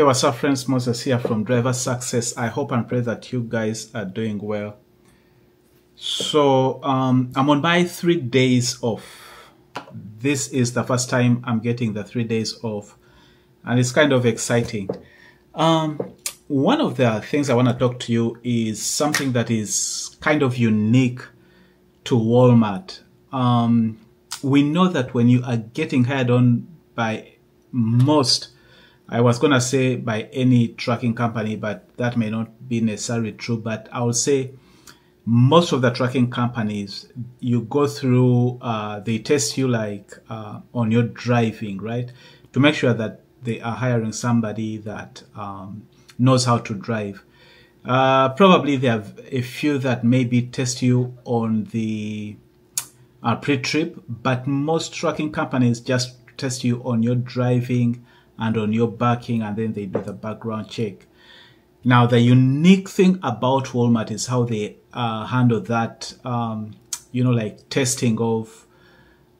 Hey, what's up, friends? Moses here from Driver Success. I hope and pray that you guys are doing well. So, um, I'm on my three days off. This is the first time I'm getting the three days off, and it's kind of exciting. Um, one of the things I want to talk to you is something that is kind of unique to Walmart. Um, we know that when you are getting hired on by most I was going to say by any trucking company, but that may not be necessarily true. But I would say most of the trucking companies, you go through, uh, they test you like uh, on your driving, right? To make sure that they are hiring somebody that um, knows how to drive. Uh, probably there are a few that maybe test you on the uh, pre-trip, but most trucking companies just test you on your driving and on your backing and then they do the background check. Now, the unique thing about Walmart is how they uh, handle that, um, you know, like testing of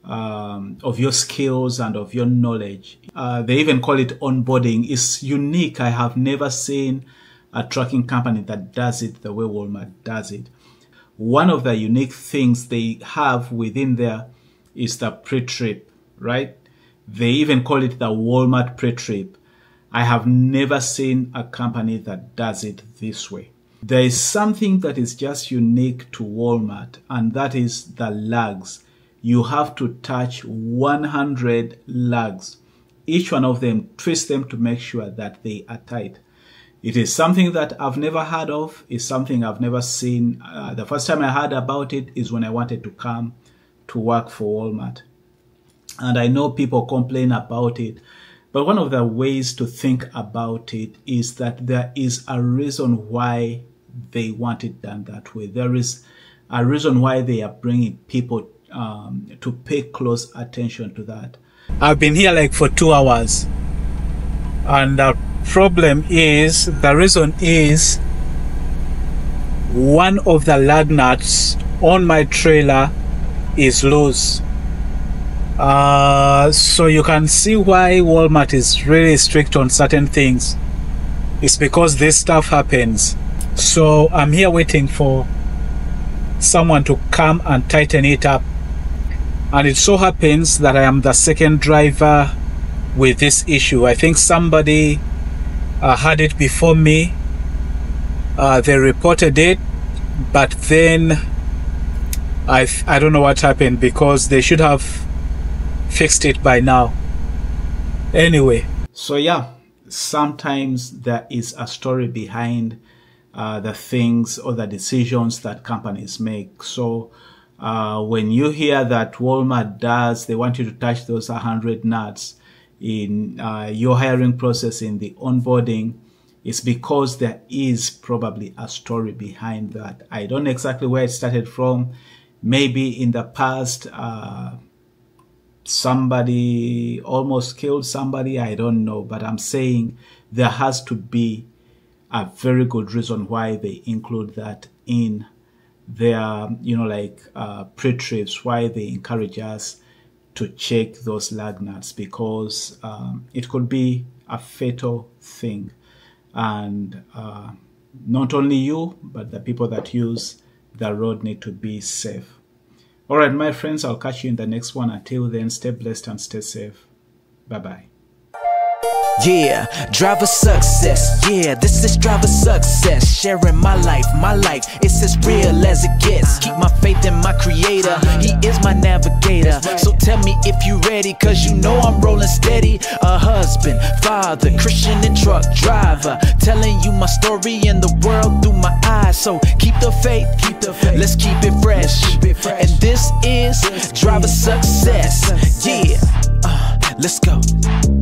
um, of your skills and of your knowledge. Uh, they even call it onboarding. It's unique. I have never seen a trucking company that does it the way Walmart does it. One of the unique things they have within there is the pre-trip, right? They even call it the Walmart pre-trip. I have never seen a company that does it this way. There is something that is just unique to Walmart, and that is the lugs. You have to touch 100 lugs. Each one of them, twist them to make sure that they are tight. It is something that I've never heard of. It's something I've never seen. Uh, the first time I heard about it is when I wanted to come to work for Walmart. And I know people complain about it. But one of the ways to think about it is that there is a reason why they want it done that way. There is a reason why they are bringing people um, to pay close attention to that. I've been here like for two hours. And the problem is, the reason is one of the lug nuts on my trailer is loose. Uh, so you can see why Walmart is really strict on certain things. It's because this stuff happens. So I'm here waiting for someone to come and tighten it up. And it so happens that I am the second driver with this issue. I think somebody uh, had it before me. Uh, they reported it, but then I I don't know what happened because they should have fixed it by now. Anyway, so yeah, sometimes there is a story behind uh, the things or the decisions that companies make. So uh, when you hear that Walmart does, they want you to touch those 100 nuts in uh, your hiring process, in the onboarding, it's because there is probably a story behind that. I don't know exactly where it started from. Maybe in the past, uh, somebody almost killed somebody. I don't know, but I'm saying there has to be a very good reason why they include that in their, you know, like uh, pre-trips, why they encourage us to check those lug nuts because um, it could be a fatal thing. And uh, not only you, but the people that use the road need to be safe. All right, my friends, I'll catch you in the next one. Until then, stay blessed and stay safe. Bye bye. Yeah, driver success. Yeah, this is driver success. Sharing my life, my life, it's as real as it gets. Keep my faith in my creator, he is my navigator. So tell me if you ready, cause you know I'm rolling steady. Husband, father, Christian, and truck driver. Telling you my story and the world through my eyes. So keep the faith, keep the faith. Let's keep it fresh. And this is driver success. Yeah, uh, let's go.